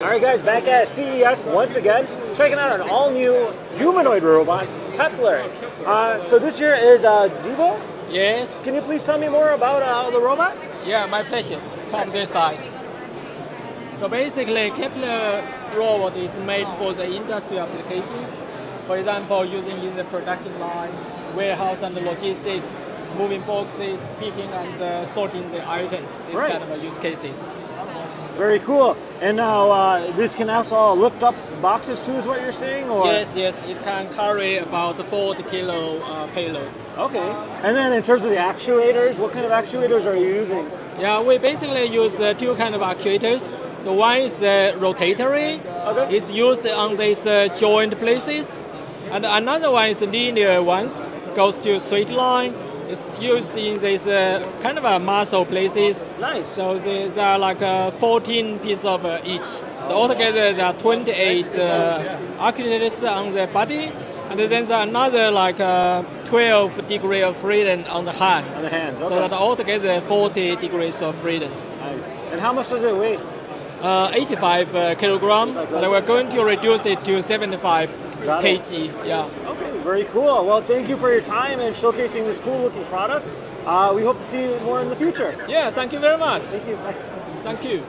All right, guys, back at CES once again, checking out an all-new humanoid robot, Kepler. Uh, so this year is uh, Debo. Yes. Can you please tell me more about uh, the robot? Yeah, my pleasure. Come this side. So basically, Kepler robot is made for the industrial applications. For example, using in the production line, warehouse and logistics, moving boxes, picking and uh, sorting the items. These Right. kind of use cases. Very cool. And now uh, this can also lift up boxes too, is what you're saying? Or? Yes, yes, it can carry about 40 kilo uh, payload. Okay. And then in terms of the actuators, what kind of actuators are you using? Yeah, we basically use uh, two kind of actuators. So one is uh, rotatory. Okay. It's used on these uh, joint places. And another one is linear ones, goes to straight line. It's used in these uh, kind of uh, muscle places. Nice. So there there are like uh, 14 pieces of uh, each. So altogether there are 28 uh, on the body. And then there's another like uh, 12 degree of freedom on the hands. On the hands, So that altogether 40 degrees of freedom. Nice. And how much does it weigh? Uh, 85 uh, kilogram, but we're going to reduce it to 75 Got it. kg. Yeah. Very cool. Well, thank you for your time and showcasing this cool looking product. Uh, we hope to see you more in the future. Yeah, thank you very much. Thank you. Bye. Thank you.